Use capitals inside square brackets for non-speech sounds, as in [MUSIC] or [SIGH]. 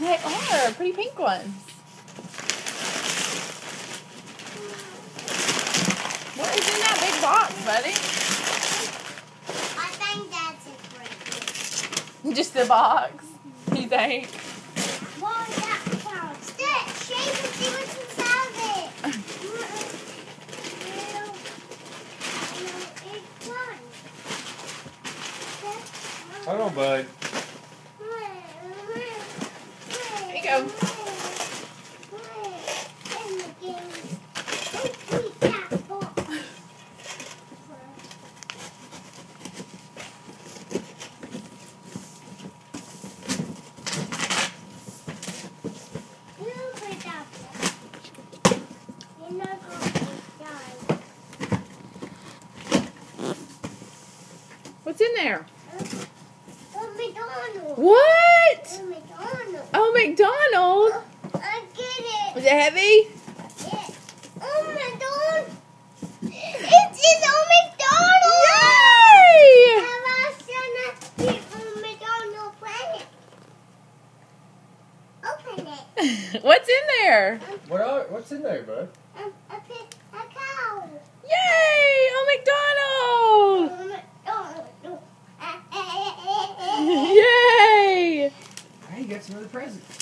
They are pretty pink ones. What is in that big box, buddy? I think that's it for Just the box. You think? That shake and see what's inside it. It's fun. On, bud. Go. What's in there? Oh, oh, McDonald's. What? Oh, McDonald's. Oh, McDonald it heavy? Yeah. Oh my god. It is on McDonald's. Yay! On McDonald's planet. Open it. [LAUGHS] what's in there? What are, what's in there, bro? Um, a, a cow. Yay! Oh, McDonald's. [LAUGHS] [LAUGHS] Yay! Hey, you got some other presents.